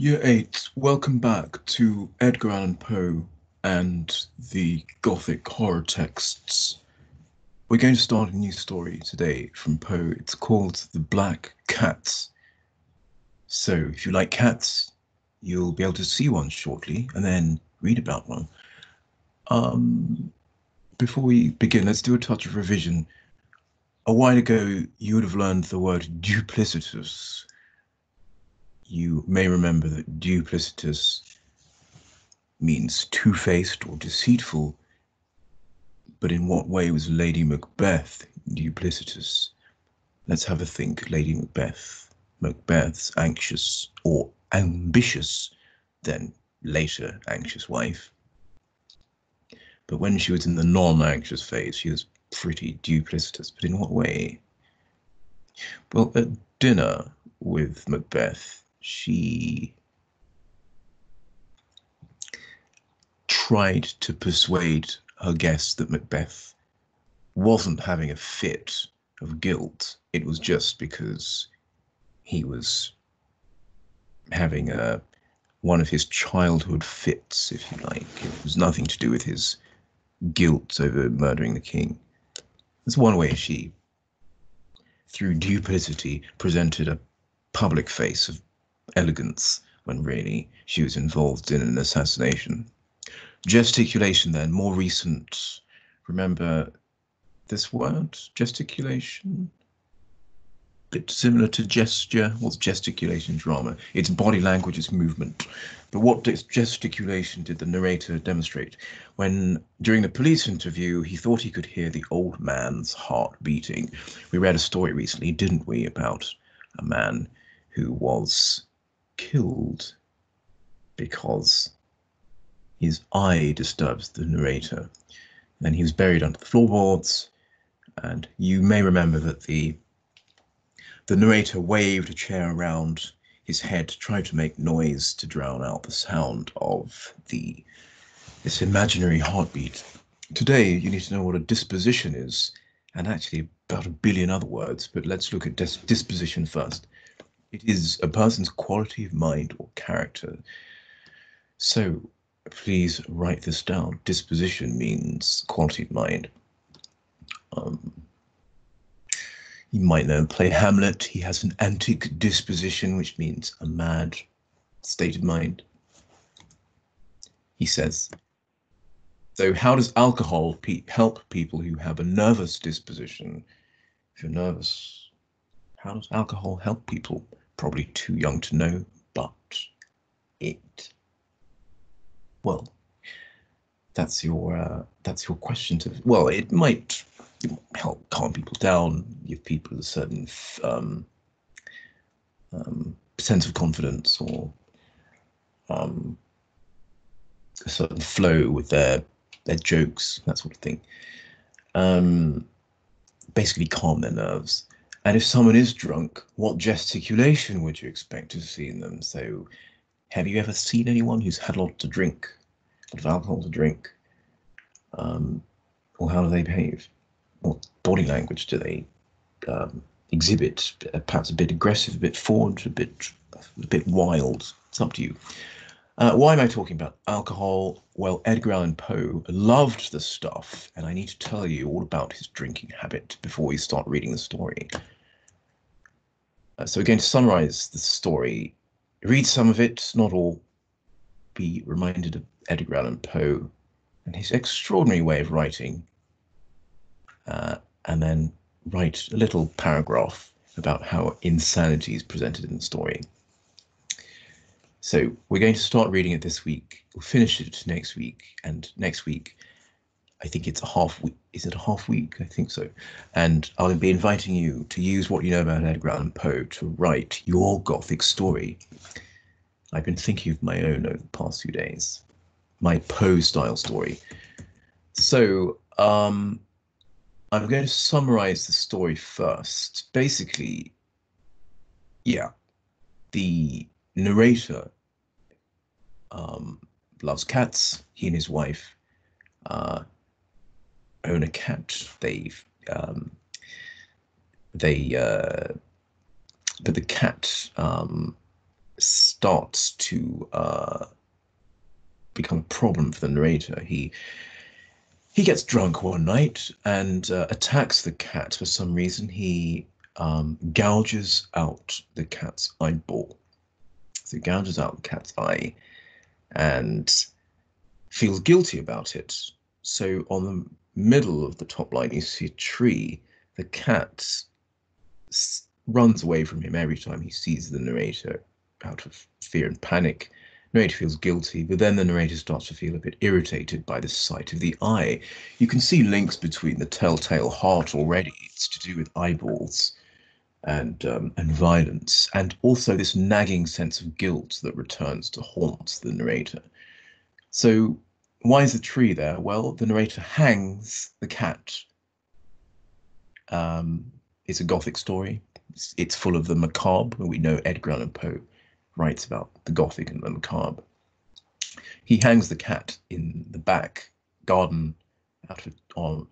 Year 8, welcome back to Edgar Allan Poe and the Gothic horror texts. We're going to start a new story today from Poe. It's called The Black Cats. So, if you like cats, you'll be able to see one shortly and then read about one. Um, before we begin, let's do a touch of revision. A while ago, you would have learned the word duplicitous you may remember that duplicitous means two faced or deceitful. But in what way was Lady Macbeth duplicitous? Let's have a think. Lady Macbeth. Macbeth's anxious or ambitious, then later anxious wife. But when she was in the non anxious phase, she was pretty duplicitous. But in what way? Well, at dinner with Macbeth, she tried to persuade her guests that Macbeth wasn't having a fit of guilt. It was just because he was having a one of his childhood fits, if you like. It was nothing to do with his guilt over murdering the king. That's one way she, through duplicity, presented a public face of elegance when really she was involved in an assassination. Gesticulation, then, more recent. Remember this word, gesticulation? Bit similar to gesture. What's gesticulation drama? It's body language, it's movement. But what gesticulation did the narrator demonstrate? When, during the police interview, he thought he could hear the old man's heart beating. We read a story recently, didn't we, about a man who was killed because his eye disturbs the narrator. Then he was buried under the floorboards, and you may remember that the the narrator waved a chair around his head to try to make noise to drown out the sound of the this imaginary heartbeat. Today, you need to know what a disposition is, and actually about a billion other words, but let's look at dis- disposition first. It is a person's quality of mind or character. So please write this down. Disposition means quality of mind. Um, you might know play Hamlet. He has an antic disposition, which means a mad state of mind. He says, so how does alcohol pe help people who have a nervous disposition? If you're nervous, how does alcohol help people? Probably too young to know, but it well that's your uh, that's your question to well it might, help calm people down give people a certain um, um, sense of confidence or um, a certain flow with their their jokes that sort of thing. Um, basically calm their nerves and if someone is drunk, what gesticulation would you expect to see in them? So, have you ever seen anyone who's had a lot to drink, a lot of alcohol to drink? Um, or how do they behave? What body language do they um, exhibit? Perhaps a bit aggressive, a bit forward, a bit, a bit wild. It's up to you. Uh, why am I talking about alcohol? Well, Edgar Allan Poe loved the stuff, and I need to tell you all about his drinking habit before we start reading the story. Uh, so we're going to summarize the story, read some of it, not all, be reminded of Edgar Allan Poe and his extraordinary way of writing, uh, and then write a little paragraph about how insanity is presented in the story. So we're going to start reading it this week. We'll finish it next week, and next week I think it's a half week. Is it a half week? I think so. And I'll be inviting you to use what you know about Edgar Allan Poe to write your Gothic story. I've been thinking of my own over the past few days, my Poe style story. So um, I'm going to summarize the story first. Basically, yeah, the narrator um, loves cats. He and his wife uh, own a cat. They um, they uh, but the cat um, starts to uh, become a problem for the narrator. He he gets drunk one night and uh, attacks the cat for some reason. He um, gouges out the cat's eyeball. So he gouges out the cat's eye and feels guilty about it. So on the middle of the top line, you see a tree. The cat runs away from him every time he sees the narrator out of fear and panic. Narrator feels guilty, but then the narrator starts to feel a bit irritated by the sight of the eye. You can see links between the telltale heart already. It's to do with eyeballs and um, and violence, and also this nagging sense of guilt that returns to haunt the narrator. So, why is the tree there? Well, the narrator hangs the cat. Um, it's a gothic story. It's, it's full of the macabre. We know Edgar Allan Poe writes about the Gothic and the macabre. He hangs the cat in the back garden out of, on,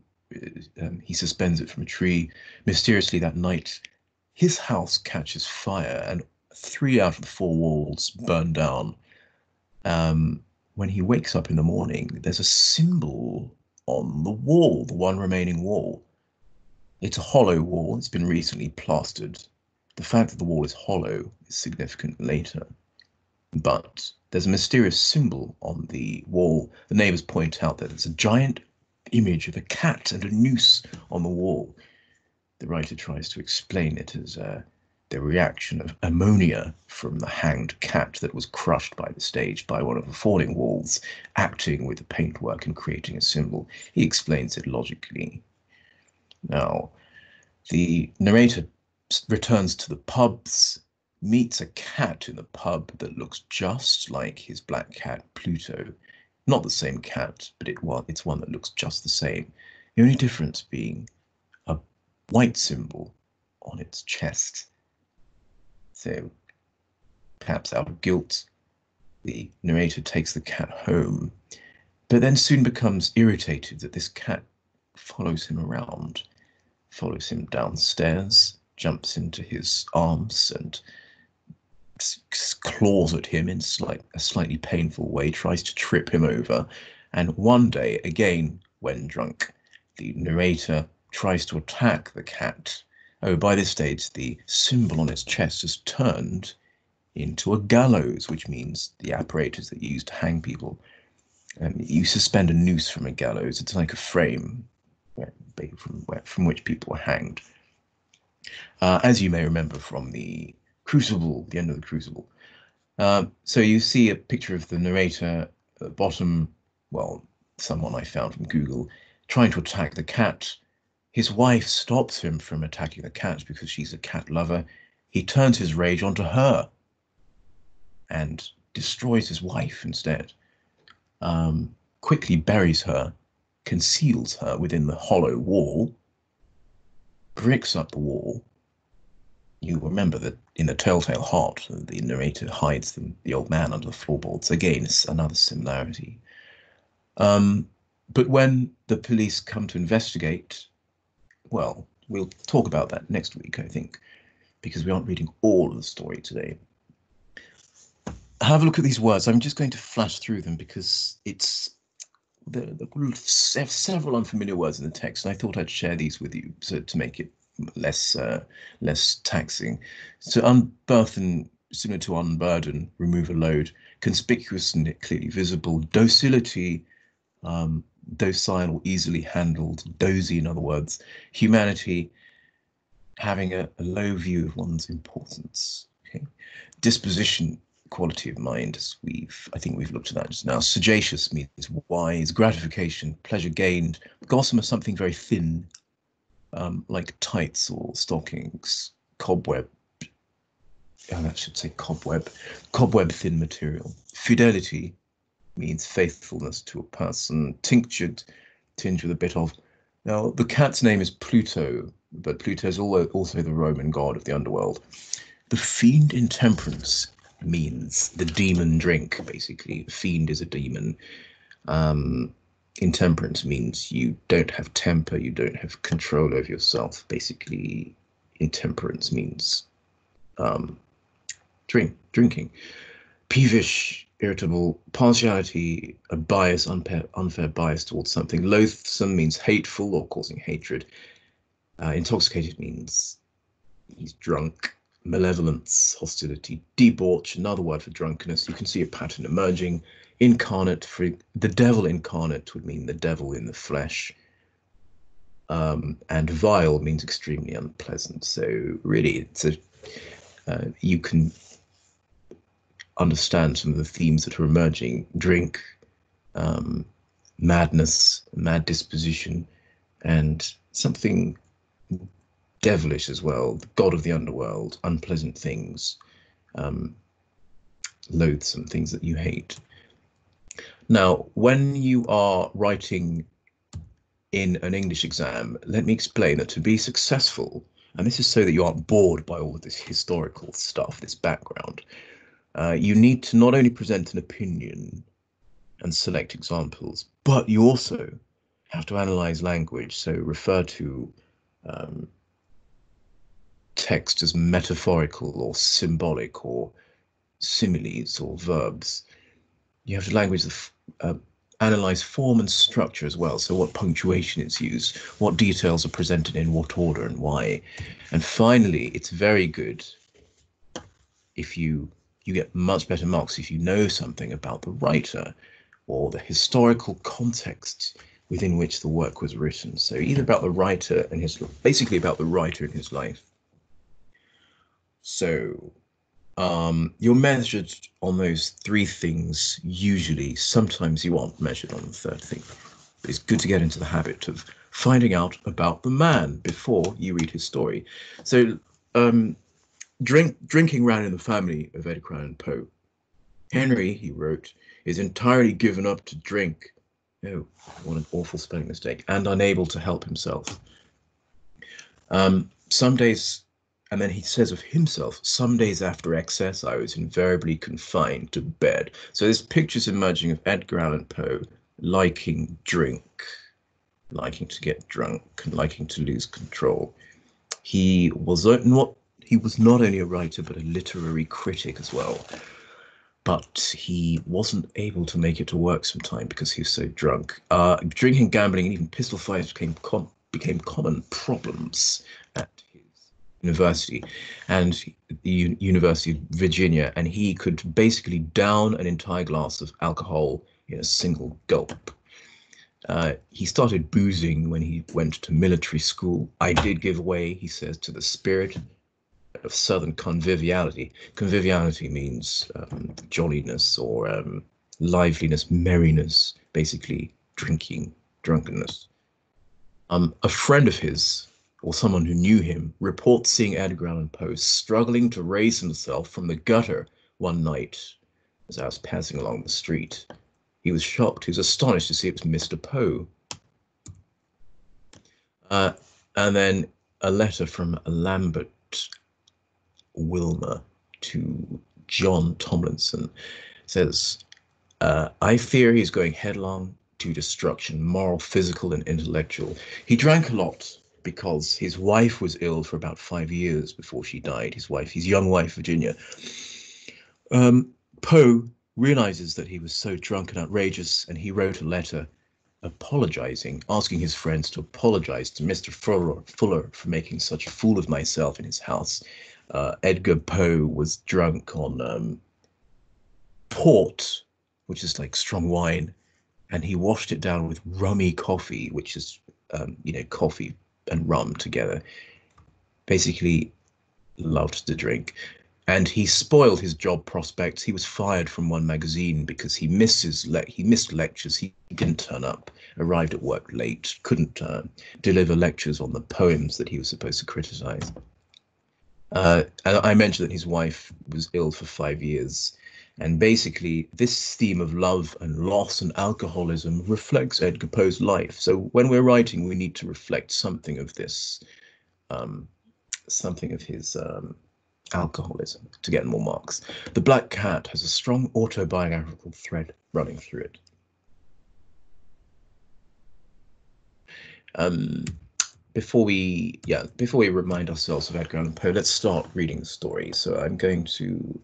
um, he suspends it from a tree. Mysteriously that night, his house catches fire and three out of the four walls burn down. Um, when he wakes up in the morning, there's a symbol on the wall, the one remaining wall. It's a hollow wall. It's been recently plastered the fact that the wall is hollow is significant later. But there's a mysterious symbol on the wall. The neighbors point out that there's a giant image of a cat and a noose on the wall. The writer tries to explain it as uh, the reaction of ammonia from the hanged cat that was crushed by the stage by one of the falling walls, acting with the paintwork and creating a symbol. He explains it logically. Now, the narrator returns to the pubs, meets a cat in the pub that looks just like his black cat Pluto. Not the same cat, but it it's one that looks just the same. The only difference being a white symbol on its chest. So, perhaps out of guilt, the narrator takes the cat home, but then soon becomes irritated that this cat follows him around, follows him downstairs, jumps into his arms and claws at him in slight, a slightly painful way, tries to trip him over. And one day, again, when drunk, the narrator tries to attack the cat. Oh, by this stage, the symbol on its chest has turned into a gallows, which means the apparatus that you use to hang people. Um, you suspend a noose from a gallows. It's like a frame where, from, where, from which people are hanged. Uh, as you may remember from the Crucible, the end of the Crucible. Uh, so you see a picture of the narrator at the bottom, well, someone I found from Google, trying to attack the cat. His wife stops him from attacking the cat because she's a cat lover. He turns his rage onto her and destroys his wife instead. Um, quickly buries her, conceals her within the hollow wall, bricks up the wall. You remember that in the Telltale Heart, the narrator hides the, the old man under the floorboards. Again, it's another similarity. Um, but when the police come to investigate, well, we'll talk about that next week, I think, because we aren't reading all of the story today. Have a look at these words. I'm just going to flash through them because it's there, there several unfamiliar words in the text, and I thought I'd share these with you so to make it less uh, less taxing. So unburthen, similar to unburden, remove a load, conspicuous and clearly visible, docility, um, docile, easily handled, dozy, in other words, humanity, having a, a low view of one's importance. Okay, disposition, quality of mind, as we've, I think we've looked at that just now. Sagacious means wise, gratification, pleasure gained. Gossamer, something very thin, um, like tights or stockings. Cobweb, oh, I should say cobweb, cobweb thin material. Fidelity means faithfulness to a person. Tinctured, tinged with a bit of. Now, the cat's name is Pluto, but Pluto is also the Roman god of the underworld. The fiend intemperance means the demon drink, basically. Fiend is a demon. Um, intemperance means you don't have temper, you don't have control over yourself. Basically, intemperance means um, drink, drinking. Peevish, irritable, partiality, a bias, unfair, unfair bias towards something. Loathsome means hateful or causing hatred. Uh, intoxicated means he's drunk. Malevolence, hostility, debauch, another word for drunkenness. You can see a pattern emerging. Incarnate, for the devil incarnate would mean the devil in the flesh. Um, and vile means extremely unpleasant. So really, it's a uh, you can understand some of the themes that are emerging: drink, um, madness, mad disposition, and something devilish as well. The god of the underworld, unpleasant things, um, loathsome things that you hate. Now, when you are writing in an English exam, let me explain that to be successful, and this is so that you aren't bored by all this historical stuff, this background, uh, you need to not only present an opinion and select examples, but you also have to analyze language, so refer to um, text as metaphorical or symbolic or similes or verbs. You have to language the uh, analyze form and structure as well. So what punctuation is used, what details are presented in what order and why. And finally, it's very good if you you get much better marks if you know something about the writer or the historical context within which the work was written. So either about the writer and his basically about the writer and his life. So um, you're measured on those three things usually. Sometimes you aren't measured on the third thing. But it's good to get into the habit of finding out about the man before you read his story. So um, drink drinking ran in the family of Edgar Allan Poe. Henry, he wrote, is entirely given up to drink. Oh, what an awful spelling mistake. And unable to help himself. Um, some days and then he says of himself, some days after excess, I was invariably confined to bed. So there's pictures emerging of Edgar Allan Poe liking drink, liking to get drunk, and liking to lose control. He was not he was not only a writer but a literary critic as well. But he wasn't able to make it to work sometime because he was so drunk. Uh, drinking, gambling, and even pistol fights became com- became common problems at his University and the U- University of Virginia, and he could basically down an entire glass of alcohol in a single gulp. Uh, he started boozing when he went to military school. I did give way, he says, to the spirit of Southern conviviality. Conviviality means um, jolliness or um, liveliness, merriness, basically drinking, drunkenness. Um, a friend of his or someone who knew him reports seeing Edgar Allan Poe struggling to raise himself from the gutter one night as I was passing along the street. He was shocked, he was astonished to see it was Mr. Poe. Uh, and then a letter from Lambert Wilmer to John Tomlinson says, uh, I fear he's going headlong to destruction, moral, physical, and intellectual. He drank a lot because his wife was ill for about five years before she died. His wife, his young wife, Virginia. Um, Poe realizes that he was so drunk and outrageous, and he wrote a letter apologizing, asking his friends to apologize to Mr. Fuller, Fuller for making such a fool of myself in his house. Uh, Edgar Poe was drunk on um, port, which is like strong wine, and he washed it down with rummy coffee, which is, um, you know, coffee and rum together. Basically, loved to drink. And he spoiled his job prospects. He was fired from one magazine because he missed his le- he missed lectures. He didn't turn up. Arrived at work late. Couldn't uh, deliver lectures on the poems that he was supposed to criticize. Uh, I mentioned that his wife was ill for five years, and basically, this theme of love and loss and alcoholism reflects Edgar Poe's life. So when we're writing, we need to reflect something of this, um, something of his um, alcoholism to get more marks. The Black Cat has a strong autobiographical thread running through it. Before we yeah before we remind ourselves of Edgar Allan Poe, let's start reading the story. So I'm going to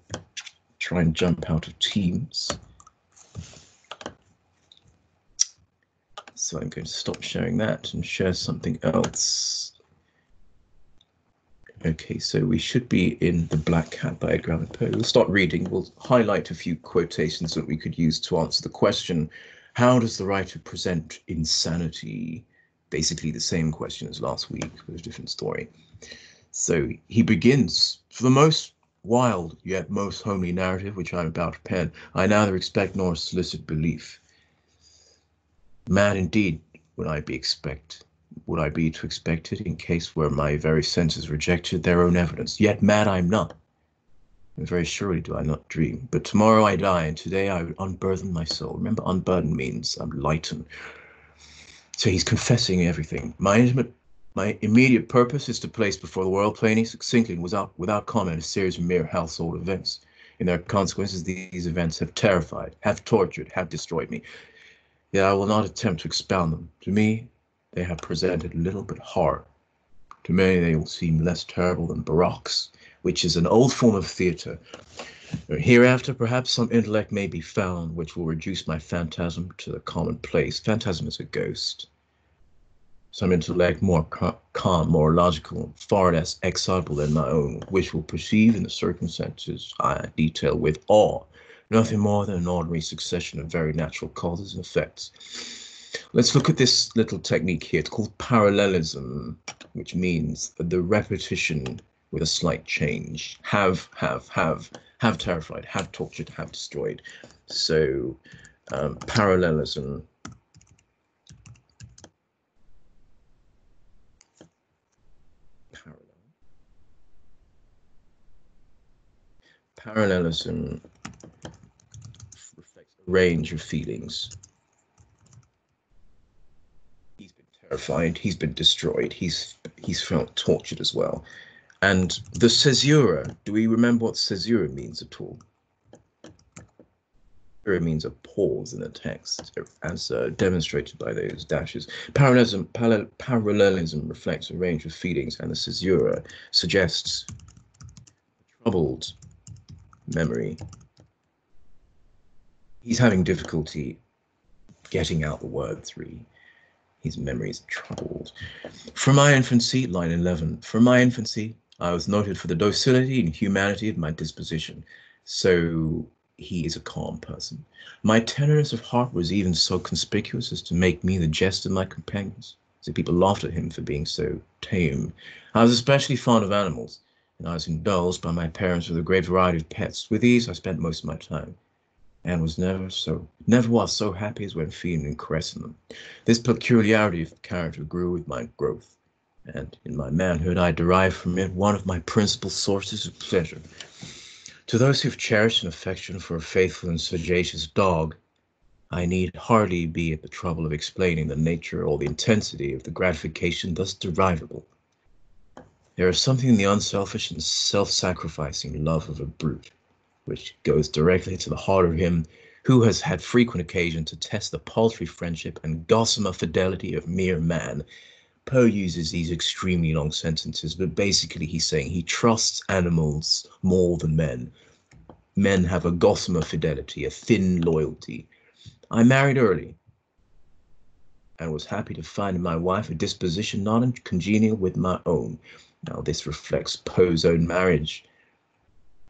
try and jump out of Teams. So I'm going to stop sharing that and share something else. Okay, so we should be in The Black Cat by Edgar Allan Poe. We'll start reading. We'll highlight a few quotations that we could use to answer the question, how does the writer present insanity? Basically the same question as last week with a different story. So he begins, for the most wild yet most homely narrative which I am about to pen, I neither expect nor solicit belief. Mad indeed would I be expect would I be to expect it in case where my very senses rejected their own evidence. Yet mad I'm not. And very surely do I not dream. But tomorrow I die, and today I unburthen my soul. Remember, unburden means I'm lighten. So he's confessing everything. My intimate, my immediate purpose is to place before the world plainly, succinctly, without without comment, a series of mere household events. In their consequences, these events have terrified, have tortured, have destroyed me. Yet I will not attempt to expound them. To me, they have presented little but horror. To many, they will seem less terrible than barroques, which is an old form of theatre. Hereafter, perhaps some intellect may be found which will reduce my phantasm to the commonplace. Phantasm is a ghost. Some intellect more calm, more logical, far less excitable than my own, which will perceive in the circumstances I detail with awe nothing more than an ordinary succession of very natural causes and effects. Let's look at this little technique here. It's called parallelism, which means the repetition with a slight change. Have, have, have, have terrified, have tortured, have destroyed. So um, parallelism. Parallel. Parallelism reflects a range of feelings He's been terrified. He's been destroyed. He's he's felt tortured as well. And the caesura. Do we remember what caesura means at all? It means a pause in a text, as uh, demonstrated by those dashes. Parallelism, parallel, parallelism reflects a range of feelings, and the caesura suggests troubled memory. He's having difficulty getting out the word three his memory is troubled. From my infancy, line 11, from my infancy, I was noted for the docility and humanity of my disposition. So he is a calm person. My tenderness of heart was even so conspicuous as to make me the jest of my companions. So people laughed at him for being so tame. I was especially fond of animals, and I was indulged by my parents with a great variety of pets. With these I spent most of my time and was never so never was so happy as when feeding and caressing them. This peculiarity of character grew with my growth, and in my manhood I derived from it one of my principal sources of pleasure. To those who have cherished an affection for a faithful and sagacious dog, I need hardly be at the trouble of explaining the nature or the intensity of the gratification thus derivable. There is something in the unselfish and self-sacrificing love of a brute which goes directly to the heart of him who has had frequent occasion to test the paltry friendship and gossamer fidelity of mere man. Poe uses these extremely long sentences, but basically he's saying he trusts animals more than men. Men have a gossamer fidelity, a thin loyalty. I married early and was happy to find in my wife a disposition not congenial with my own. Now, this reflects Poe's own marriage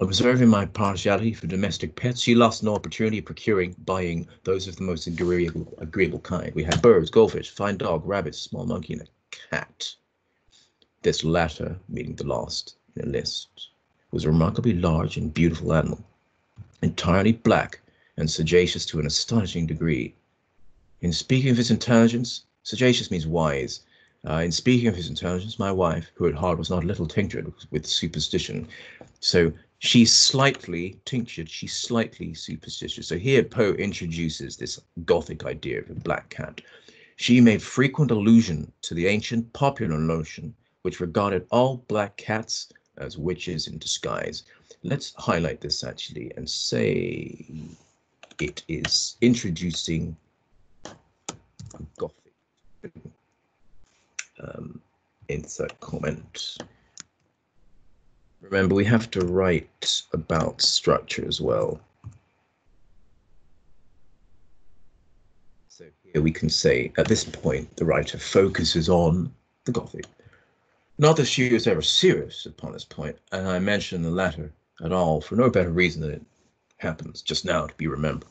Observing my partiality for domestic pets, she lost no opportunity of procuring, buying those of the most agreeable, agreeable kind. We had birds, goldfish, fine dog, rabbits, small monkey, and a cat. This latter, meaning the last in the list, was a remarkably large and beautiful animal, entirely black and sagacious to an astonishing degree. In speaking of his intelligence, sagacious means wise. Uh, in speaking of his intelligence, my wife, who at heart was not a little tinctured with superstition, so she's slightly tinctured, she's slightly superstitious. So here Poe introduces this Gothic idea of a black cat. She made frequent allusion to the ancient popular notion which regarded all black cats as witches in disguise. Let's highlight this actually and say it is introducing Gothic. Um, insert comment. Remember, we have to write about structure as well. So here we can say, at this point, the writer focuses on the Gothic. Not that she was ever serious upon this point, and I mention the latter at all for no better reason than it happens just now to be remembered.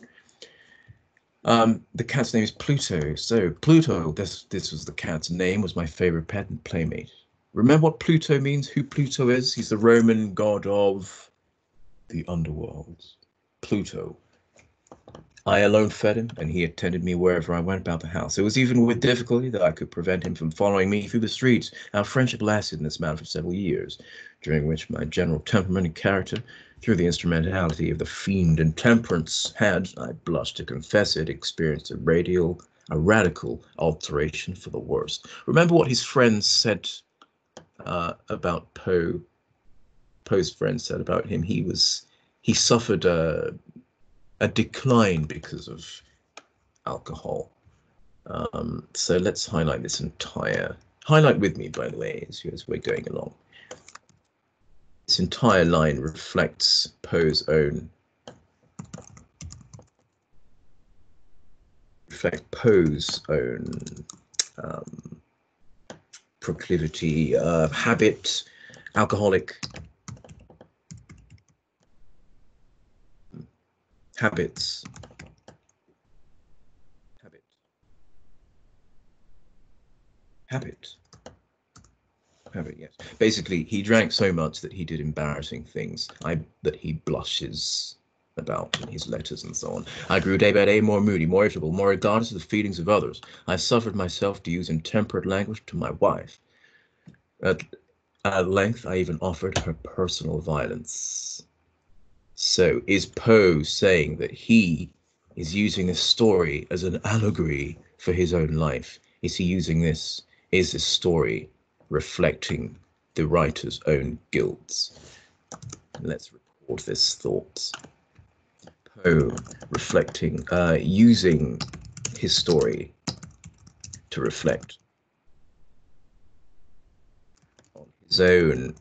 Um, the cat's name is Pluto. So Pluto, this this was the cat's name, was my favorite pet and playmate. Remember what Pluto means? Who Pluto is? He's the Roman god of the underworld. Pluto. I alone fed him, and he attended me wherever I went about the house. It was even with difficulty that I could prevent him from following me through the streets. Our friendship lasted in this manner for several years, during which my general temperament and character, through the instrumentality of the fiend intemperance, had, I blush to confess it, experienced a radial, a radical alteration for the worse. Remember what his friends said uh, about Poe. Poe's friends said about him. He was he suffered a a decline because of alcohol. Um, so let's highlight this entire, highlight with me, by the way, as, as we're going along. This entire line reflects Poe's own, reflect Poe's own um, proclivity, uh, habit, alcoholic habits. Habit. Habit. Habit, yes. Basically, he drank so much that he did embarrassing things I that he blushes about in his letters and so on. I grew day by day more moody, more irritable, more regardless of the feelings of others. I suffered myself to use intemperate language to my wife. At, at length, I even offered her personal violence. So is Poe saying that he is using this story as an allegory for his own life? Is he using this? Is this story reflecting the writer's own guilt? Let's record this thought. Poe reflecting, uh, using his story to reflect on his own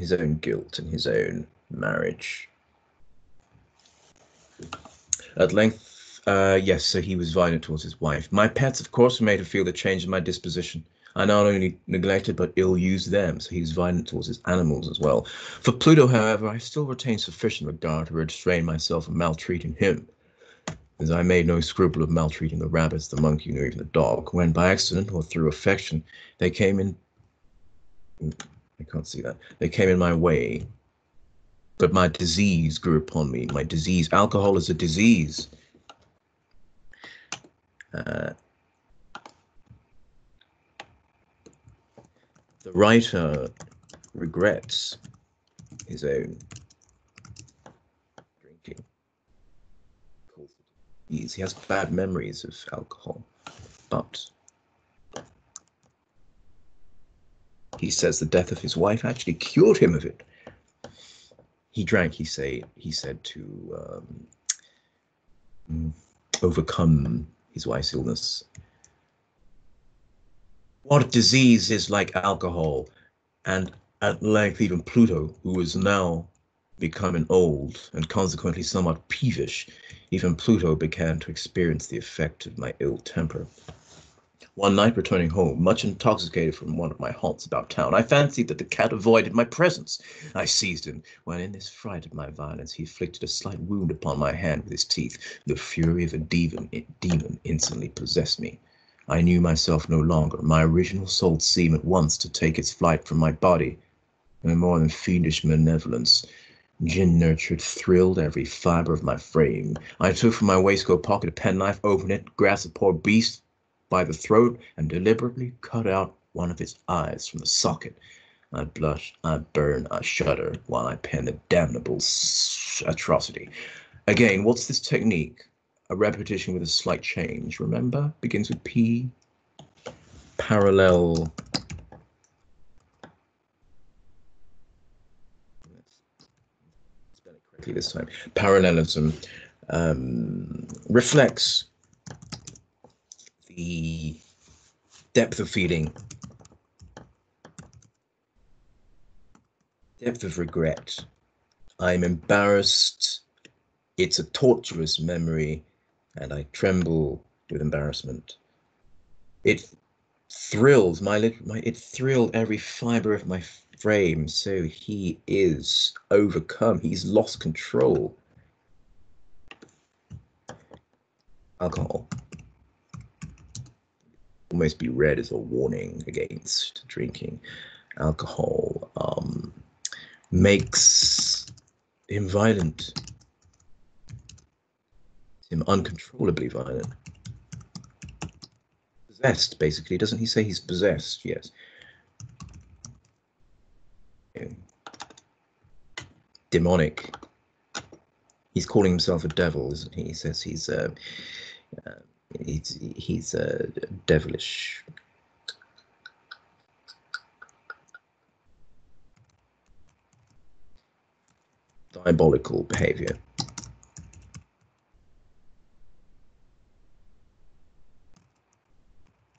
his own guilt and his own marriage. At length, uh, yes, so he was violent towards his wife. My pets, of course, were made her feel the change in my disposition. I not only neglected but ill-used them, so he was violent towards his animals as well. For Pluto, however, I still retained sufficient regard to restrain myself from maltreating him, as I made no scruple of maltreating the rabbits, the monkey, nor even the dog, when by accident or through affection they came in I can't see that. They came in my way, but my disease grew upon me. My disease, alcohol is a disease. Uh, the writer regrets his own drinking. He has bad memories of alcohol, but He says the death of his wife actually cured him of it. He drank, he say, he said to um, overcome his wife's illness. What disease is like alcohol? And at length, even Pluto, who is now becoming old and consequently somewhat peevish, even Pluto began to experience the effect of my ill temper. One night, returning home, much intoxicated from one of my haunts about town, I fancied that the cat avoided my presence. I seized him, when in this fright at my violence he inflicted a slight wound upon my hand with his teeth. The fury of a demon, demon instantly possessed me. I knew myself no longer. My original soul seemed at once to take its flight from my body. No more than fiendish malevolence, gin nurtured, thrilled every fibre of my frame. I took from my waistcoat pocket a penknife, opened it, grasped the poor beast, by the throat and deliberately cut out one of his eyes from the socket. I blush, I burn, I shudder while I pen the damnable atrocity. Again, what's this technique? A repetition with a slight change. Remember? Begins with P. Parallel. Spell it correctly this time. Parallelism um, reflects the depth of feeling, depth of regret. I'm embarrassed. It's a torturous memory, and I tremble with embarrassment. It thrills my, my it thrilled every fiber of my frame. So he is overcome. He's lost control. Alcohol almost be read as a warning against drinking alcohol. Um, makes him violent, him uncontrollably violent. Possessed, basically. Doesn't he say he's possessed? Yes. Demonic. He's calling himself a devil, isn't he? He says he's uh, he's he's uh, devilish. Diabolical behavior.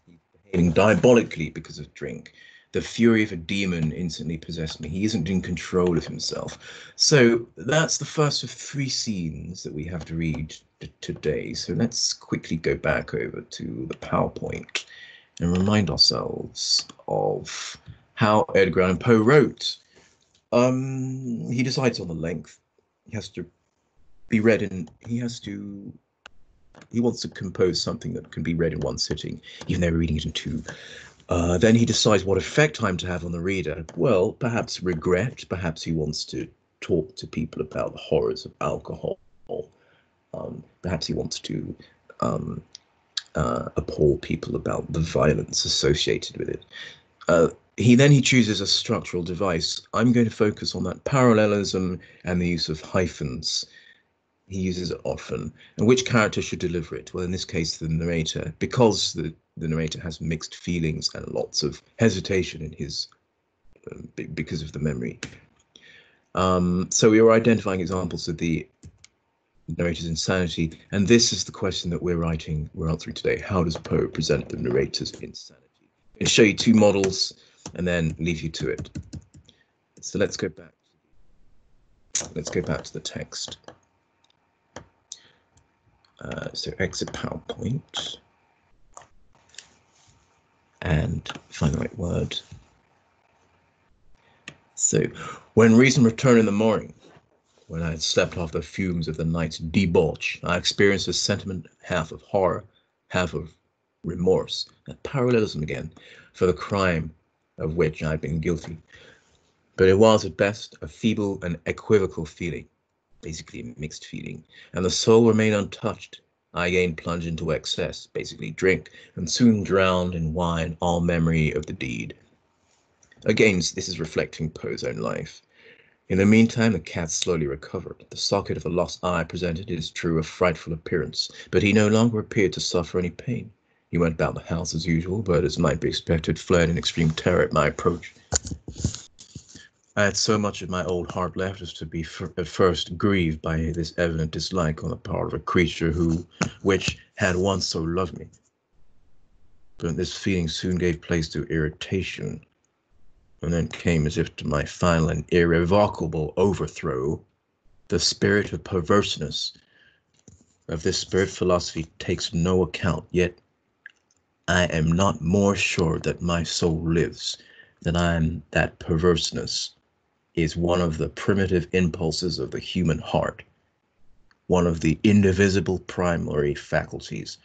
He's behaving diabolically because of drink. The fury of a demon instantly possessed me. He isn't in control of himself. So that's the first of three scenes that we have to read today. So let's quickly go back over to the PowerPoint and remind ourselves of how Edgar Allan Poe wrote. Um, he decides on the length. He has to be read in. He has to. He wants to compose something that can be read in one sitting, even though we're reading it in two. Uh, then he decides what effect time to have on the reader. Well, perhaps regret. Perhaps he wants to talk to people about the horrors of alcohol. Um, perhaps he wants to um, uh, appall people about the violence associated with it. Uh, he then he chooses a structural device. I'm going to focus on that parallelism and the use of hyphens. He uses it often. And which character should deliver it? Well, in this case, the narrator, because the, the narrator has mixed feelings and lots of hesitation in his um, because of the memory. Um, so we are identifying examples of the narrator's insanity. And this is the question that we're writing, we're answering today. How does Poe present the narrator's insanity? I'll show you two models and then leave you to it. So let's go back. Let's go back to the text. Uh, so exit PowerPoint and find the right word. So when reason returned in the morning, when I had slept off the fumes of the night's debauch, I experienced a sentiment half of horror, half of remorse, that parallelism again, for the crime of which I had been guilty. But it was at best a feeble and equivocal feeling, basically a mixed feeling, and the soul remained untouched. I again plunged into excess, basically drink, and soon drowned in wine all memory of the deed. Again, this is reflecting Poe's own life. In the meantime, the cat slowly recovered. The socket of a lost eye presented, it is true, a frightful appearance, but he no longer appeared to suffer any pain. He went about the house as usual, but as might be expected, fled in extreme terror at my approach. I had so much of my old heart left as to be at first grieved by this evident dislike on the part of a creature who, which had once so loved me. But this feeling soon gave place to irritation and then came as if to my final and irrevocable overthrow, the spirit of perverseness of this spirit philosophy takes no account, yet I am not more sure that my soul lives than I am that perverseness is one of the primitive impulses of the human heart, one of the indivisible primary faculties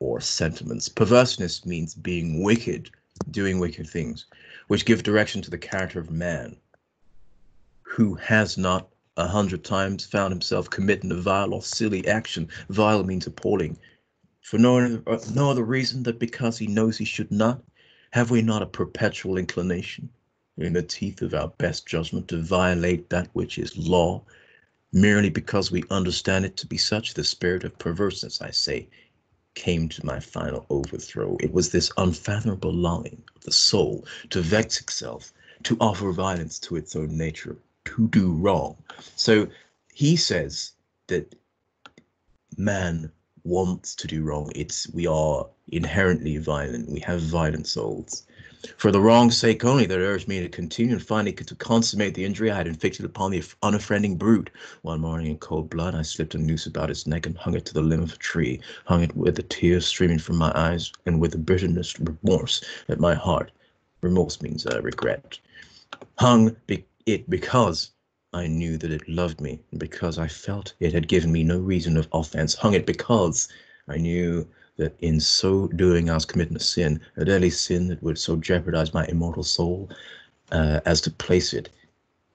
or sentiments. Perverseness means being wicked, doing wicked things which give direction to the character of man, who has not a hundred times found himself committing a vile or silly action. Vile means appalling. For no, uh, no other reason than because he knows he should not. Have we not a perpetual inclination, in the teeth of our best judgment, to violate that which is law, merely because we understand it to be such? The spirit of perverseness, I say, came to my final overthrow. It was this unfathomable longing of the soul to vex itself, to offer violence to its own nature, to do wrong. So he says that man wants to do wrong. It's we are inherently violent. We have violent souls. For the wrong's sake only, that urged me to continue and finally to consummate the injury I had inflicted upon the unoffending brute. One morning in cold blood, I slipped a noose about its neck and hung it to the limb of a tree, hung it with the tears streaming from my eyes and with the bitterness remorse at my heart. Remorse means uh, regret. Hung be it because I knew that it loved me, and because I felt it had given me no reason of offense. Hung it because I knew that in so doing I was committing a sin, a deadly sin that would so jeopardize my immortal soul uh, as to place it,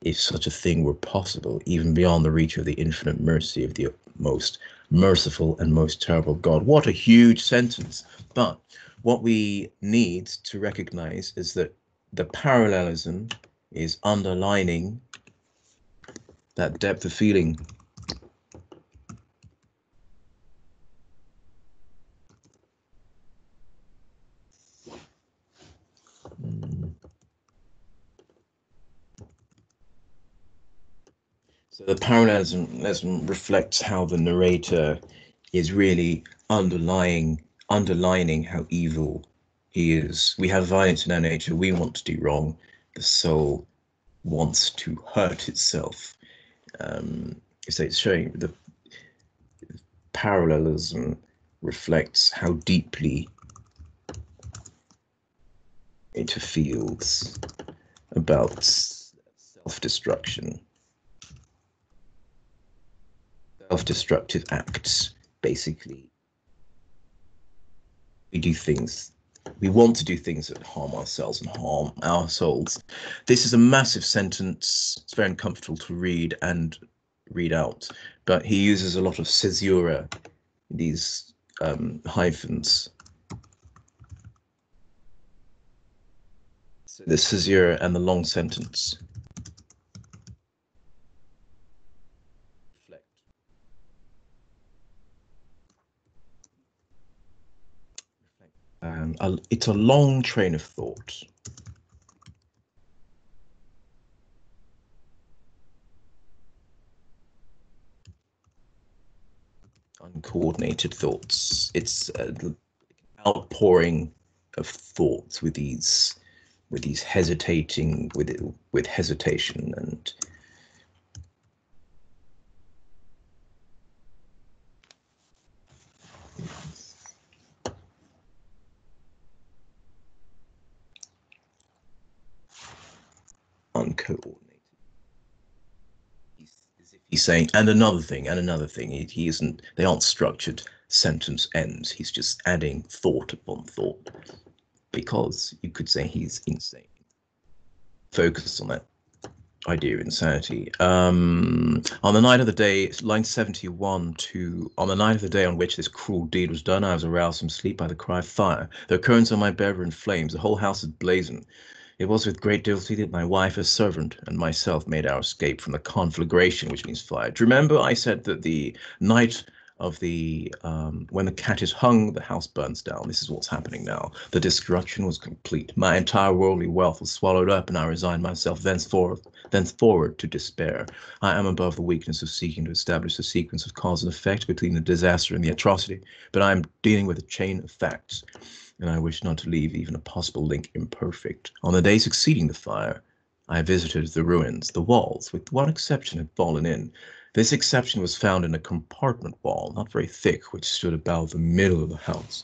if such a thing were possible, even beyond the reach of the infinite mercy of the most merciful and most terrible God. What a huge sentence. But what we need to recognize is that the parallelism is underlining that depth of feeling So the parallelism reflects how the narrator is really underlying underlining how evil he is. We have violence in our nature. We want to do wrong. The soul wants to hurt itself. Um, so it's showing the parallelism reflects how deeply it feels about self-destruction self-destructive acts basically. We do things we want to do things that harm ourselves and harm our souls. This is a massive sentence. It's very uncomfortable to read and read out but he uses a lot of caesura these um, hyphens. So the caesura and the long sentence Um, a, it's a long train of thought. Uncoordinated thoughts. It's an outpouring of thoughts with these, with these hesitating, with with hesitation and uncoordinated. He's, he's saying, and another thing, and another thing. He, he isn't. They aren't structured sentence ends. He's just adding thought upon thought, because you could say he's insane. Focus on that idea of insanity. Um, on the night of the day, line 71 to, on the night of the day on which this cruel deed was done, I was aroused from sleep by the cry of fire. The curtains on my bed were in flames. The whole house was blazing. It was with great difficulty that my wife, a servant, and myself made our escape from the conflagration, which means fire. Do you remember I said that the night of the um, when the cat is hung, the house burns down. This is what's happening now. The destruction was complete. My entire worldly wealth was swallowed up, and I resigned myself thenceforth, thenceforward to despair. I am above the weakness of seeking to establish a sequence of cause and effect between the disaster and the atrocity, but I am dealing with a chain of facts and I wish not to leave even a possible link imperfect. On the day succeeding the fire, I visited the ruins. The walls, with one exception, had fallen in. This exception was found in a compartment wall, not very thick, which stood about the middle of the house,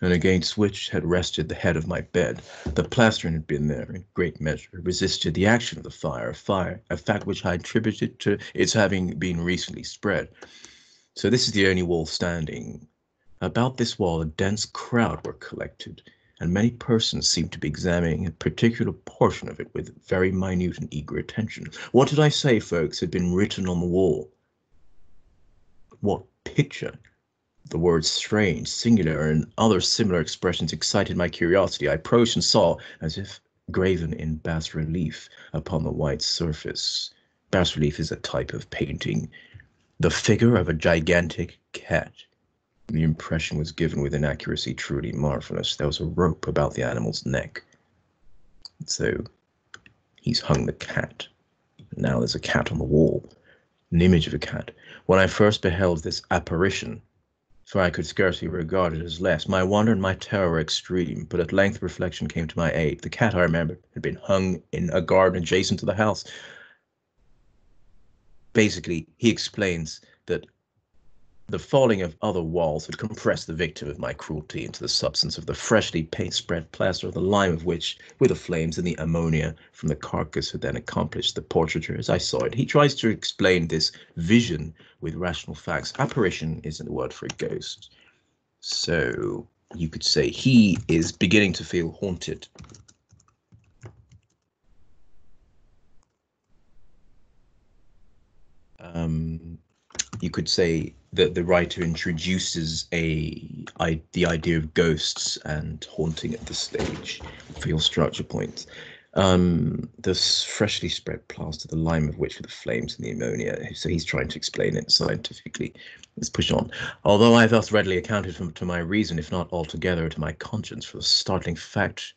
and against which had rested the head of my bed. The plastering had been there, in great measure, resisted the action of the fire, a fire, a fact which I attributed to its having been recently spread. So this is the only wall standing about this wall a dense crowd were collected, and many persons seemed to be examining a particular portion of it with very minute and eager attention. What did I say, folks, had been written on the wall? What picture? The words strange, singular, and other similar expressions excited my curiosity. I approached and saw, as if graven in bas relief upon the white surface. Bas relief is a type of painting. The figure of a gigantic cat the impression was given with an accuracy truly marvelous. There was a rope about the animal's neck. So he's hung the cat. Now there's a cat on the wall. an image of a cat. When I first beheld this apparition, for I could scarcely regard it as less, my wonder and my terror were extreme, but at length reflection came to my aid. The cat, I remember, had been hung in a garden adjacent to the house. Basically, he explains that the falling of other walls had compressed the victim of my cruelty into the substance of the freshly paint spread plaster, the lime of which, with the flames and the ammonia from the carcass, had then accomplished the portraiture as I saw it. He tries to explain this vision with rational facts. Apparition isn't the word for a ghost. So you could say he is beginning to feel haunted. Um, you could say that the writer introduces a I, the idea of ghosts and haunting at the stage for your structure points. Um, this freshly spread plaster, the lime of which with the flames and the ammonia. So he's trying to explain it scientifically. Let's push on. Although I thus readily accounted for, to my reason, if not altogether to my conscience, for the startling fact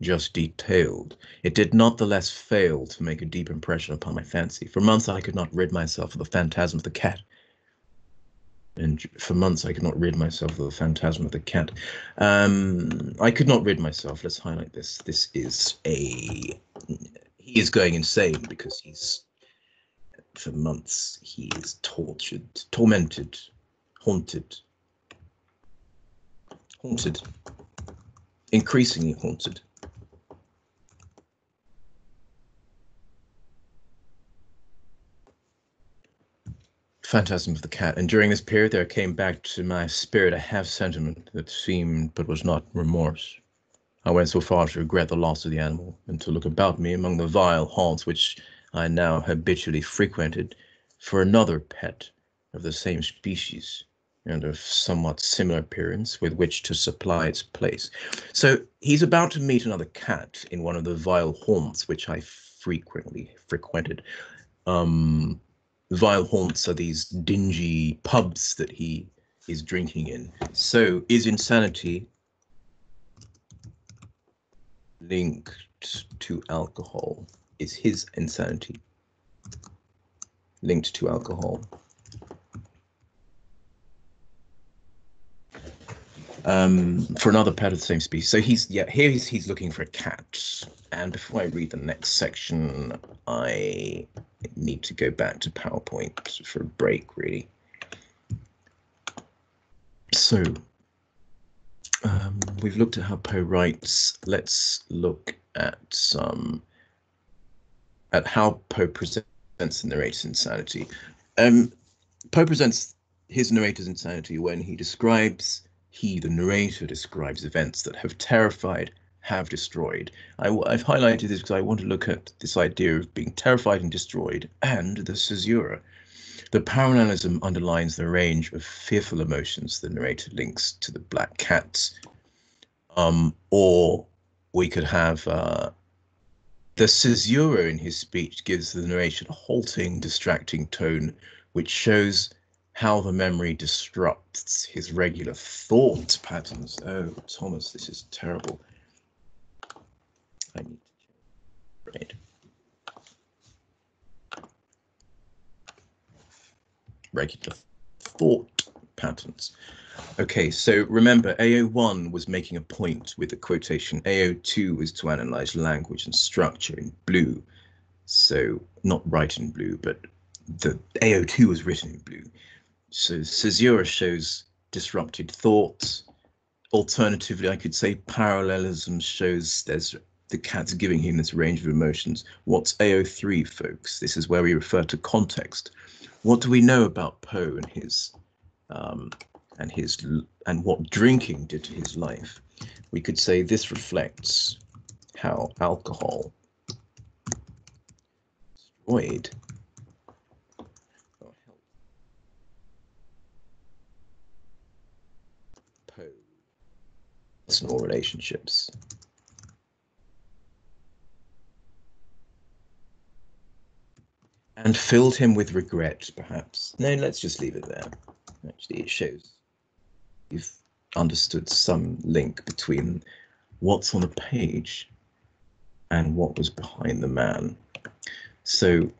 just detailed, it did not the less fail to make a deep impression upon my fancy. For months I could not rid myself of the phantasm of the cat and for months I could not rid myself of the phantasm of the cat. Um, I could not rid myself. Let's highlight this. This is a. He is going insane because he's. For months he is tortured, tormented, haunted. Haunted. Increasingly haunted. Phantasm of the Cat, and during this period there came back to my spirit a half sentiment that seemed but was not remorse. I went so far as to regret the loss of the animal, and to look about me among the vile haunts which I now habitually frequented for another pet of the same species and of somewhat similar appearance with which to supply its place. So he's about to meet another cat in one of the vile haunts which I frequently frequented. Um, vile haunts are these dingy pubs that he is drinking in. So is insanity linked to alcohol? Is his insanity linked to alcohol? Um, for another pet of the same species. So he's yeah, here he's he's looking for a cat. And before I read the next section, I need to go back to PowerPoint for a break, really. So um, we've looked at how Poe writes. Let's look at some at how Poe presents the narrator's insanity. Um, Poe presents his narrator's insanity when he describes he, the narrator, describes events that have terrified have destroyed. I, have highlighted this because I want to look at this idea of being terrified and destroyed and the caesura. The parallelism underlines the range of fearful emotions the narrator links to the black cats. Um, or we could have uh, the caesura in his speech gives the narration a halting, distracting tone, which shows how the memory disrupts his regular thought patterns. Oh, Thomas, this is terrible. I need to change. Right. Regular thought patterns. Okay, so remember, AO1 was making a point with the quotation. AO2 was to analyze language and structure in blue. So not right in blue, but the AO2 was written in blue. So Caesura shows disrupted thoughts. Alternatively, I could say parallelism shows there's the cat's giving him this range of emotions. What's AO3, folks? This is where we refer to context. What do we know about Poe and his um, and his and what drinking did to his life? We could say this reflects how alcohol destroyed personal relationships. And filled him with regret, perhaps. No, let's just leave it there. Actually, it shows you've understood some link between what's on the page and what was behind the man. So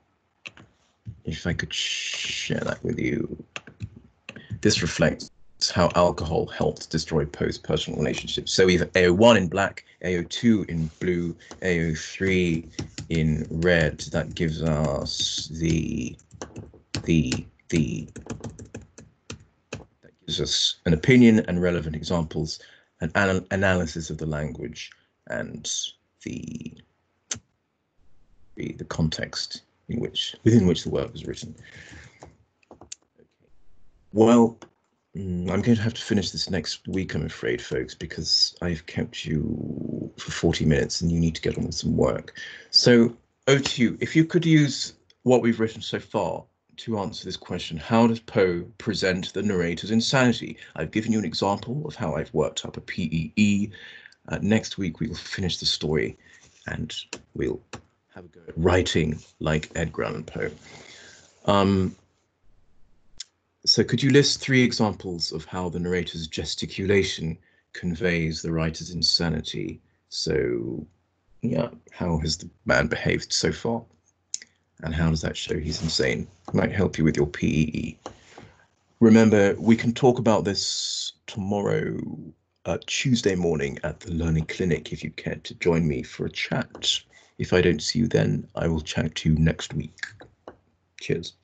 if I could share that with you. This reflects how alcohol helped destroy Poe's personal relationships. So we have AO1 in black, AO2 in blue, AO3 in red. That gives us the the the that gives us an opinion and relevant examples, an anal analysis of the language and the the, the context in which within which the work was written. Well, I'm going to have to finish this next week, I'm afraid, folks, because I've kept you for 40 minutes and you need to get on with some work. So over to you. If you could use what we've written so far to answer this question, how does Poe present the narrator's insanity? I've given you an example of how I've worked up a PEE. Uh, next week, we will finish the story and we'll have a go at writing like Edgar Allan Poe. Um, so could you list three examples of how the narrator's gesticulation conveys the writer's insanity? So yeah, how has the man behaved so far? And how does that show he's insane? Might help you with your PEE. Remember, we can talk about this tomorrow, uh, Tuesday morning at the Learning Clinic if you care to join me for a chat. If I don't see you then, I will chat to you next week. Cheers.